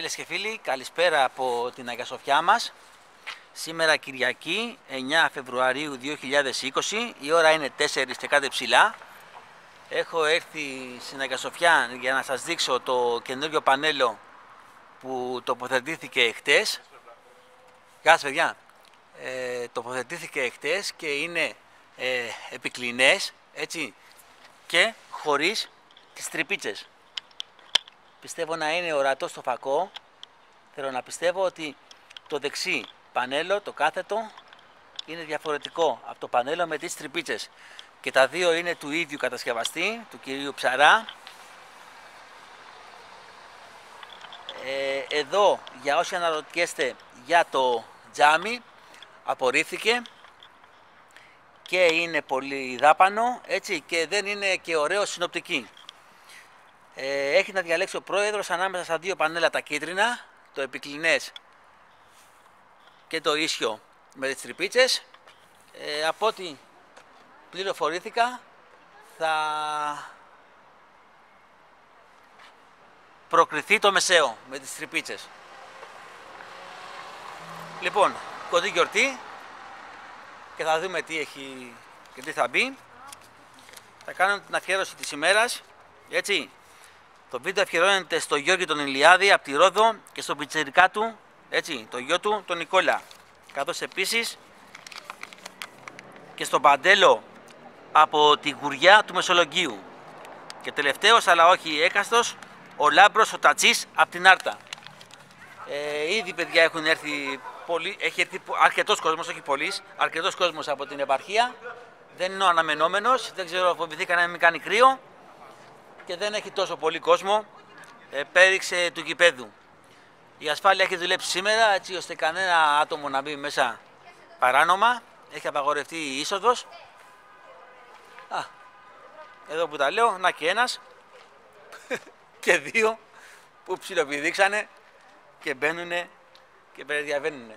Φίλες και φίλοι, καλησπέρα από την Αγία Σοφιά μας. Σήμερα Κυριακή, 9 Φεβρουαρίου 2020, η ώρα είναι 4 και κάτι ψηλά. Έχω έρθει στην Αγία Σοφιά για να σας δείξω το καινούριο πανέλο που τοποθετήθηκε χτες. Γεια σας παιδιά. Ε, τοποθετήθηκε χτες και είναι ε, επικλινές, έτσι, και χωρίς τις τρυπίτσες πιστεύω να είναι ορατό στο φακό. Θέλω να πιστεύω ότι το δεξί πανέλο, το κάθετο, είναι διαφορετικό από το πανέλο με τις τρυπίτσες. Και τα δύο είναι του ίδιου κατασκευαστή, του κυρίου Ψαρά. Ε, εδώ, για όσοι αναρωτιέστε για το τζάμι, απορρίφθηκε και είναι πολύ δάπανο, έτσι, και δεν είναι και ωραίο συνοπτική. Ε, έχει να διαλέξει ο πρόεδρος ανάμεσα στα δύο πανέλα τα κίτρινα, το επικλινές και το ίσιο με τις τρυπίτσες. Ε, από ό,τι πληροφορήθηκα θα προκριθεί το μεσαίο με τις τρυπίτσες. Λοιπόν, κοντή γιορτή και θα δούμε τι έχει και τι θα μπει. Θα κάνω την αφιέρωση της ημέρας, έτσι. Το βίντεο αφιερώνεται στο Γιώργη τον Ηλιάδη από τη Ρόδο και στο πιτσερικά του, έτσι, το γιο του, τον Νικόλα. Καθώς επίσης και στον Παντέλο από τη Γουριά του Μεσολογγίου. Και τελευταίος, αλλά όχι έκαστος, ο Λάμπρος ο Τατσής από την Άρτα. Ε, ήδη παιδιά έχουν έρθει πολύ, έχει έρθει αρκετός κόσμος, όχι πολλής, αρκετός κόσμος από την επαρχία. Δεν είναι ο αναμενόμενος, δεν ξέρω, φοβηθήκα να μην κάνει κρύο και δεν έχει τόσο πολύ κόσμο ε, πέριξε του γηπέδου. Η ασφάλεια έχει δουλέψει σήμερα έτσι ώστε κανένα άτομο να μπει μέσα παράνομα. Έχει απαγορευτεί η είσοδος. Α, εδώ που τα λέω, να και ένας και δύο που ψιλοπηδήξανε και μπαίνουν και διαβαίνουν.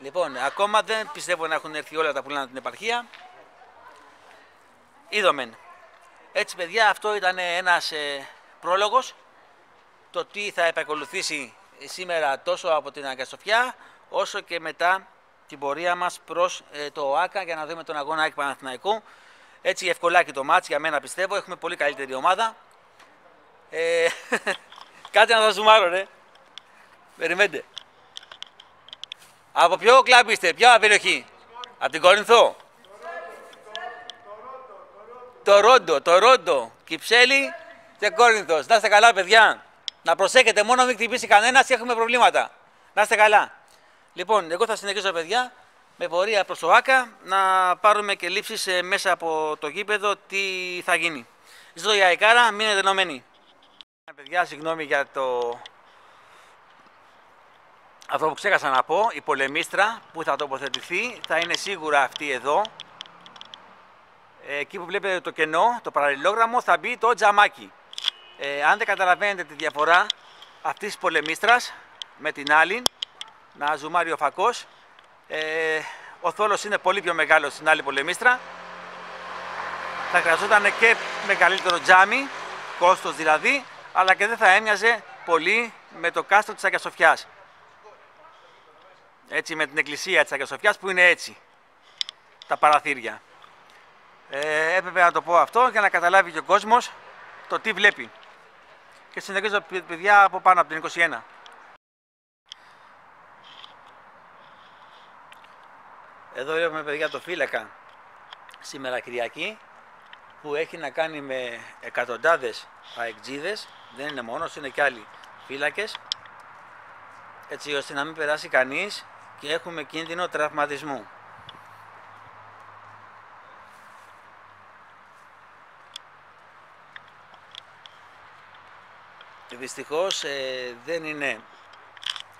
Λοιπόν, ακόμα δεν πιστεύω να έχουν έρθει όλα τα πουλάνα την επαρχία. Είδομεν. Έτσι παιδιά αυτό ήταν ένας ε, πρόλογος το τι θα επακολουθήσει σήμερα τόσο από την Αγκαστοφιά όσο και μετά την πορεία μας προς ε, το ΟΑΚΑ για να δούμε τον αγώνα ΑΕΚ Παναθηναϊκού. Έτσι ευκολάκι το μάτς για μένα πιστεύω, έχουμε πολύ καλύτερη ομάδα. Ε, κάτι να σας ζουμάρω ρε. Περιμένετε. Από ποιο κλαμπ είστε, ποια περιοχή; Από την Κορινθό. Το Ρόντο, το Ρόντο, Κυψέλη και Κόρινθος. Να είστε καλά, παιδιά. Να προσέχετε, μόνο μην χτυπήσει κανένας και έχουμε προβλήματα. Να είστε καλά. Λοιπόν, εγώ θα συνεχίσω, παιδιά, με πορεία προς το ΆΚΑ να πάρουμε και λήψεις ε, μέσα από το γήπεδο τι θα γίνει. Ζητώ για Ικάρα, μείνετε ενωμένοι. Παιδιά, συγγνώμη για το. Αυτό που ξέχασα να πω, η πολεμίστρα που θα τοποθετηθεί θα είναι σίγουρα αυτή εδώ, εκεί που βλέπετε το κενό, το παραλληλόγραμμο, θα μπει το τζαμάκι. Ε, αν δεν καταλαβαίνετε τη διαφορά αυτής της πολεμίστρας με την άλλη, να ζουμάρει ο φακός, ε, ο θόλος είναι πολύ πιο μεγάλος στην άλλη πολεμίστρα. Θα χρειαζόταν και μεγαλύτερο τζάμι, κόστος δηλαδή, αλλά και δεν θα έμοιαζε πολύ με το κάστρο της Αγίας Σοφιάς. Έτσι, με την εκκλησία της Αγίας Σοφιάς που είναι έτσι, τα παραθύρια. Ε, έπρεπε να το πω αυτό για να καταλάβει και ο κόσμος το τι βλέπει. Και συνεχίζω παιδιά από πάνω από την 21. Εδώ βλέπουμε παιδιά το φύλακα σήμερα Κυριακή που έχει να κάνει με εκατοντάδες αεκτζίδες, δεν είναι μόνος, είναι και άλλοι φύλακες έτσι ώστε να μην περάσει κανείς και έχουμε κίνδυνο τραυματισμού. Δυστυχώς ε, δεν είναι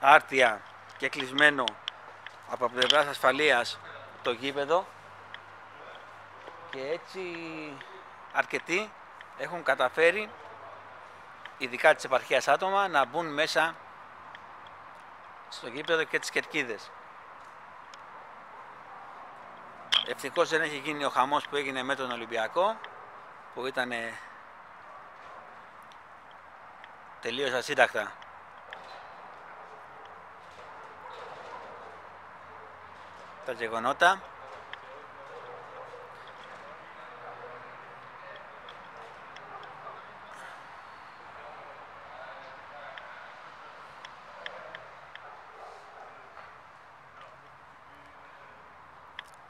άρτια και κλεισμένο από πλευράς ασφαλείας το γήπεδο και έτσι αρκετοί έχουν καταφέρει ειδικά της επαρχίας άτομα να μπουν μέσα στο γήπεδο και τις κερκίδες. Ευτυχώς δεν έχει γίνει ο χαμός που έγινε με τον Ολυμπιακό που ήταν τελείωσαν σύντακτα. Τα γεγονότα.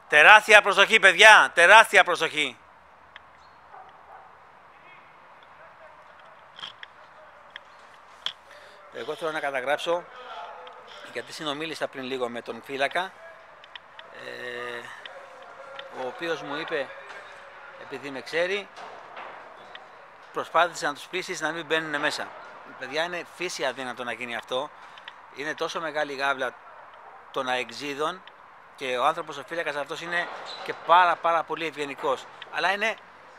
Τεράστια προσοχή, παιδιά. Τεράστια προσοχή. Εγώ θέλω να καταγράψω, γιατί συνομίλησα πριν λίγο με τον φύλακα, ε, ο οποίος μου είπε, επειδή με ξέρει, προσπάθησε να τους πείσεις να μην μπαίνουν μέσα. Παιδιά είναι φύση αδύνατο να γίνει αυτό. Είναι τόσο μεγάλη γάβλα των αεξίδων και ο άνθρωπος ο φύλακας αυτός είναι και πάρα πάρα πολύ ευγενικός. Αλλά είναι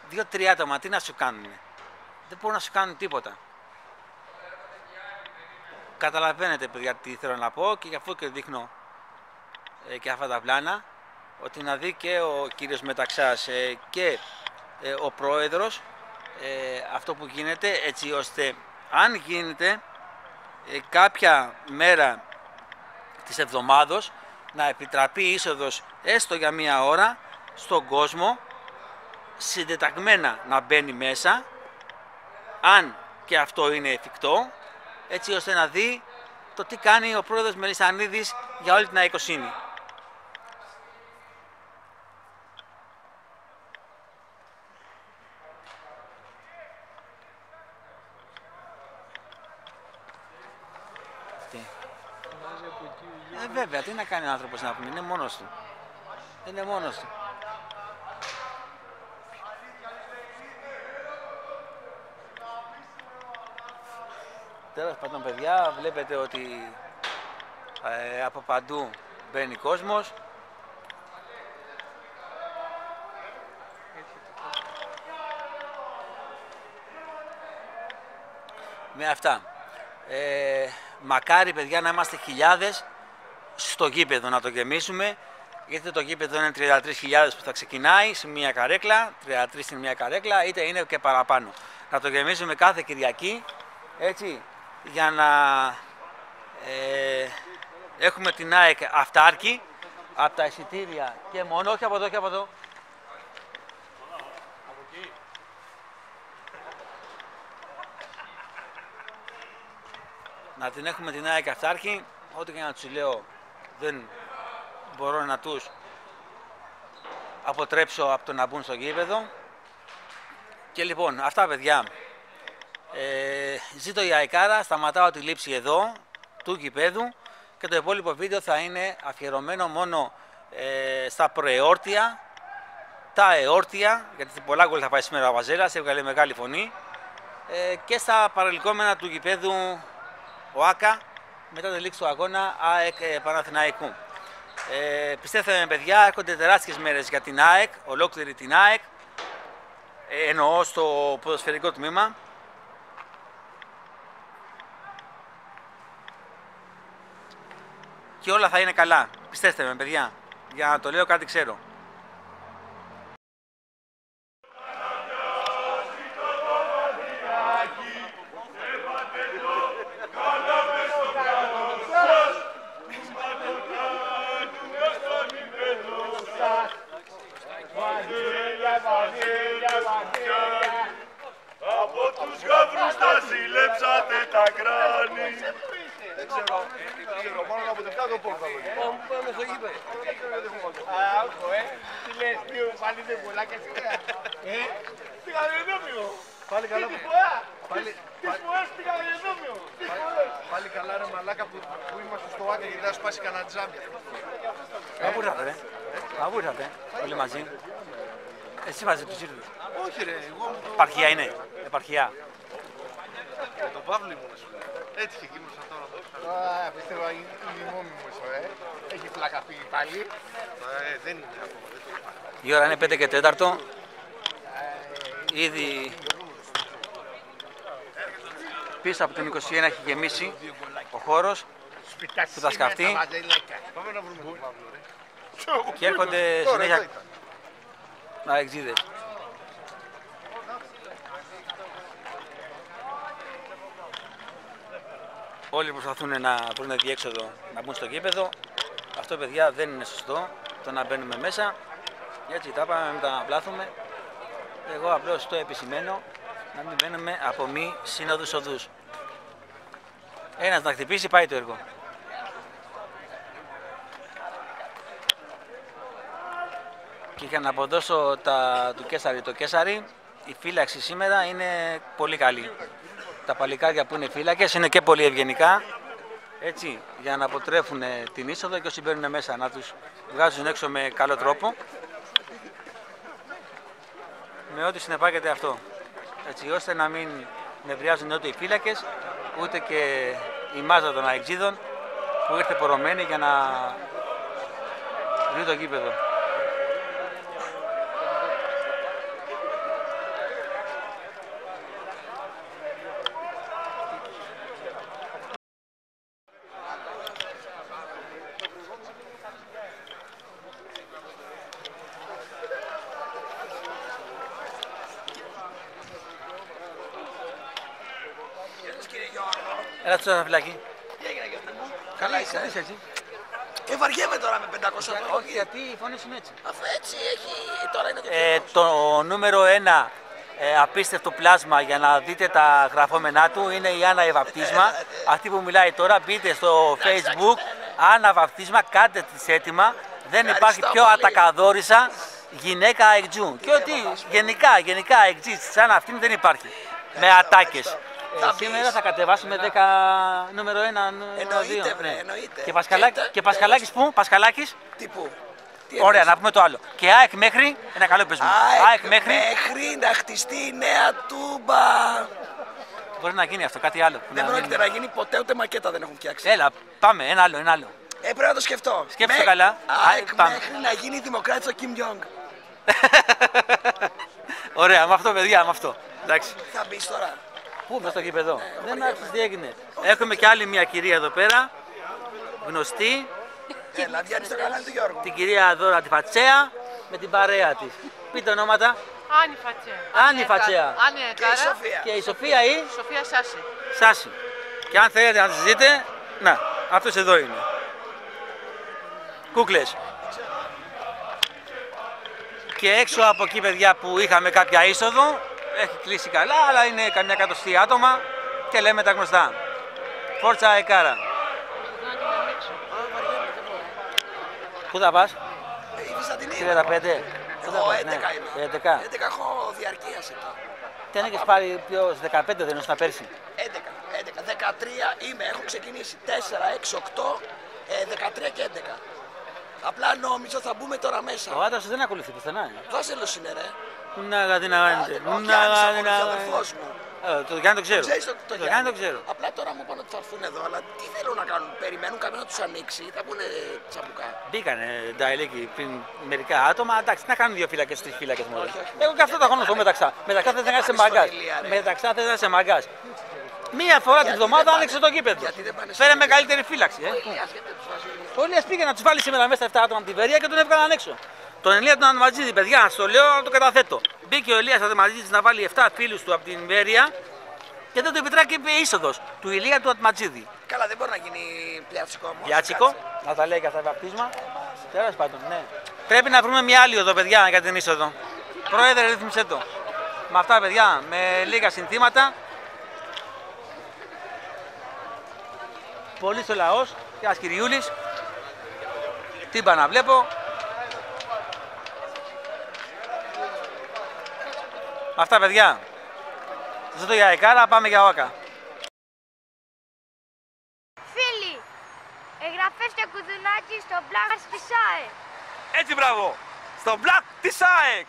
δύο-τρία άτομα, τι να σου κάνουν. Δεν μπορούν να σου κάνουν τίποτα. Καταλαβαίνετε παιδιά τι θέλω να πω και γι' αυτό και δείχνω ε, και αυτά τα πλάνα ότι να δει και ο κύριος Μεταξάς ε, και ε, ο πρόεδρος αυτό που γίνεται έτσι ώστε αν γίνεται κάποια μέρα της εβδομάδος να επιτραπεί είσοδος έστω για μία ώρα στον κόσμο συντεταγμένα να μπαίνει μέσα αν και αυτό είναι εφικτό έτσι ώστε να δει το τι κάνει ο πρόεδρος Μελισανίδης για όλη την αικοσύνη. Ε, βέβαια, τι να κάνει ο άνθρωπος να πούμε, είναι μόνος του. Είναι μόνος του. Τέλος πάντων παιδιά, βλέπετε ότι ε, από παντού μπαίνει κόσμος. Με αυτά. Ε, μακάρι παιδιά να είμαστε χιλιάδες στο γήπεδο να το γεμίσουμε γιατί το γήπεδο είναι 33.000 που θα ξεκινάει σε μια καρέκλα, 33 στην μια καρέκλα, είτε είναι και παραπάνω. Να το γεμίσουμε κάθε Κυριακή, έτσι, για να ε, έχουμε την ΑΕΚ αυτάρκη από τα εισιτήρια και μόνο, όχι από εδώ και από εδώ. Να την έχουμε την ΑΕΚ αυτάρκη, ό,τι και να τους λέω δεν μπορώ να τους αποτρέψω από το να μπουν στο γήπεδο. Και λοιπόν, αυτά παιδιά. Ε, ζήτω η Αϊκάρα, σταματάω τη λήψη εδώ του γηπέδου και το υπόλοιπο βίντεο θα είναι αφιερωμένο μόνο ε, στα προεόρτια, τα εόρτια, γιατί πολλά γκολ θα πάει σήμερα ο Βαζέλας, έβγαλε μεγάλη φωνή, ε, και στα παρελκόμενα του γηπέδου ο ΆΚΑ, μετά τη λήξη του αγώνα ΑΕΚ ε, Παναθηναϊκού. Ε, πιστεύετε με παιδιά, έρχονται τεράστιες μέρες για την ΑΕΚ, ολόκληρη την ΑΕΚ, ε, εννοώ στο ποδοσφαιρικό τμήμα. Και όλα θα είναι καλά. Πιστέστε με παιδιά, για να το λέω κάτι ξέρω. Από τους γαύρους τα ζηλέψατε τα κράνη. Δεν ξέρω, δεν ξέρω, μόνο από την κάτω πόρτα. Πάμε στο γήπεδο. Α, όχι, ε. Τι λες, τι πάλι δεν πολλά και Ε, πήγα δεδόμιο. Πάλι καλά. Τι φορά. Πάλι, τις φορές πήγα δεδόμιο. Πάλι καλά ρε μαλάκα που, που είμαστε στο Άκα γιατί θα σπάσει κανένα τζάμι. Πού ήρθατε, ρε; Πού ήρθατε, όλοι μαζί; Εσύ μαζί τους ήρθες. Όχι ρε, εγώ μου το... Επαρχία είναι, επαρχία. Με τον Παύλο ήμουν σου λέω. Έτυχε εκεί ήμουν τώρα εδώ. Α, πιστεύω είναι ημιμόμιμος, ε. Έχει πλάκα φύγει πάλι. Ε, δεν είναι ακόμα, δεν το είπα. Η ώρα είναι 5 και 4. Ήδη πίσω από την 21 έχει γεμίσει ο χώρος που θα σκαφτεί Πάμε να βρούμε τον Παύλο, ρε. και έρχονται Τώρα, εδώ συνέχεια ήταν. αεξίδες. Όλοι προσπαθούν να βρουν διέξοδο να μπουν στο γήπεδο. Αυτό παιδιά δεν είναι σωστό. το να μπαίνουμε μέσα. Έτσι τα πάμε, μην τα πλάθουμε. Εγώ απλώς το επισημαίνω να μην μπαίνουμε από μη σύνοδους οδούς. Ένας να χτυπήσει πάει το έργο. Και για να αποδώσω τα, του Κέσαρη το Κέσαρη, η φύλαξη σήμερα είναι πολύ καλή. Τα παλικάρια που είναι φύλακες είναι και πολύ ευγενικά, έτσι, για να αποτρέφουν την είσοδο και όσοι μπαίνουν μέσα να τους βγάζουν έξω με καλό τρόπο. Με ό,τι συνεπάγεται αυτό. Έτσι, ώστε να μην νευριάζουν ούτε οι φύλακες, ούτε και η μάζα των αεξίδων που ήρθε πορωμένη για να βρει το γήπεδο. Έλα στο φυλάκι. Τι έγινε και μου. Καλά είσαι. Είσαι έτσι. Ε, βαριέμαι τώρα με 500 ευρώ. Όχι, γιατί η φωνή σου είναι έτσι. Αφού έτσι έχει. Τώρα είναι το Ε, καιρός. το νούμερο ένα ε, απίστευτο πλάσμα για να δείτε τα γραφόμενά του είναι η Άννα Ευαπτίσμα. Αυτή που μιλάει τώρα, μπείτε στο facebook, Άννα Βαπτίσμα, κάντε τις έτοιμα. Δεν υπάρχει Ευχαριστώ πιο πολύ. ατακαδόρισα γυναίκα εκτζού. Και ότι γενικά, γενικά εκτζή σαν αυτήν δεν υπάρχει. Με ατάκες. Θα Ε, μπεις. σήμερα θα κατεβάσουμε 10 νούμερο 1, νούμερο 2. Εννοείται, βρε, εννοείται. Και, Πασχαλάκη, Και τα- και Πασχαλάκης πού, Πασχαλάκης; Τι που. Τι Ωραία, εννοείς; να πούμε το άλλο. Και ΑΕΚ μέχρι, ένα καλό πες μου. ΑΕΚ μέχρι, μέχρι να χτιστεί η νέα τούμπα. μπορεί να γίνει αυτό, κάτι άλλο. που Δεν να πρόκειται μην- να γίνει ποτέ ούτε μακέτα δεν έχουν φτιάξει. Έλα, πάμε, ένα άλλο, ένα άλλο. Ε, πρέπει να το σκεφτώ. Σκέψου το καλά. ΑΕΚ πάμε. μέχρι να γίνει δημοκράτη ο Κιμ Γιόγκ. Ωραία, με αυτό παιδιά, με αυτό. Εντάξει. Θα μπεις τώρα. Πού, μες στο γήπεδο. Δεν άκουσες τι έγινε. Έχουμε και άλλη μια κυρία εδώ πέρα, γνωστή, Έλα, βγαίνει στο κανάλι του Γιώργου. την κυρία Δώρα τη Φατσέα, με την παρέα της. Πείτε ονόματα. Άννη Φατσέα. Άννη Φατσέα. Άννη Και η Εκάρα. Σοφία. Και η Σοφία ή; Σοφία Σάση. Σάση. Και αν θέλετε να τις δείτε, να, αυτός εδώ είναι. Κούκλες. Και έξω από εκεί, παιδιά, που είχαμε κάποια είσοδο, έχει κλείσει καλά, αλλά είναι καμιά κατοστή άτομα και λέμε τα γνωστά. Φόρτσα Εκάρα. Πού θα πας, Ε, Η Βυζαντινή. 35. Πού θα Εγώ πας, 11 ναι, είμαι. 11. 11 έχω διαρκείας εκεί. Τι αν έχεις πάρει πιο 15 δεν ήσουν πέρσι. 11, 11, 13 είμαι, έχω ξεκινήσει 4, 6, 8, ε, 13 και 11. Απλά νόμιζα θα μπούμε τώρα μέσα. Ο άντρας σου δεν ακολουθεί πουθενά. ε. Βάζελος είναι ρε. Να γαδί να Άντε, κάνετε. Ο Να Γιάννης γαδί από να τους αδερφός μου. Ε, Το Γιάννη το ξέρω. Ξέρεις το, το, Το Γιάννη το ξέρω. Απλά τώρα μου είπαν ότι θα έρθουν εδώ, αλλά τι θέλουν να κάνουν. Περιμένουν κάποιον να τους ανοίξει, θα πούνε τσαμπουκά. Μπήκανε νταελίκι πριν μερικά άτομα. Εντάξει, τι να κάνουν δύο φύλακες, τρεις φύλακες μόνο. Όχι, όχι. Εγώ και αυτό το χρόνο μεταξά. Μεταξά θες να είσαι πάνε μαγκάς. στον Ηλία, ρε. Μεταξά θες να είσαι μαγκάς. Μία φορά την Γιατί εβδομάδα δεν άνοιξε πάνε- το γήπεδο. γιατί δεν πάνε Φέρε στον με Ηλία. καλύτερη φύλαξη. Ε. Ηλίας, γιατί δεν τους βάζει ο Ηλίας. Ο Ηλίας πήγε να τους βάλει σήμερα μέσα 7 άτομα από την Βερία και τον έβγαλαν έξω. Τον Ηλία τον Ατματζίδη, παιδιά, στο λέω, το καταθέτω. Μπήκε ο Ηλίας Ατματζίδης να βάλει 7 φίλους του από την Βέρεια και δεν το επιτράκει είσοδο του Ηλία του Ατματζίδη. Καλά, δεν μπορεί να γίνει πλιάτσικο όμως. Γιάτσικο, Κάτσε. να τα λέει και αυτά τα βαπτίσμα. Τέλος πάντων, ναι. Πρέπει να βρούμε μια άλλη εδώ, παιδιά, για την είσοδο. Πρόεδρε, ρύθμισε το. Με αυτά, παιδιά, με λίγα συνθήματα. Πολύ ο λαός και ένα κυριούλη. Τι είπα να βλέπω. Αυτά, παιδιά. Ζήτω για Εκάρα, πάμε για Όκα. Φίλοι, εγγραφές και κουδουνάκι στο Black της ΑΕΚ. Έτσι μπράβο! Στο Black της ΑΕΚ!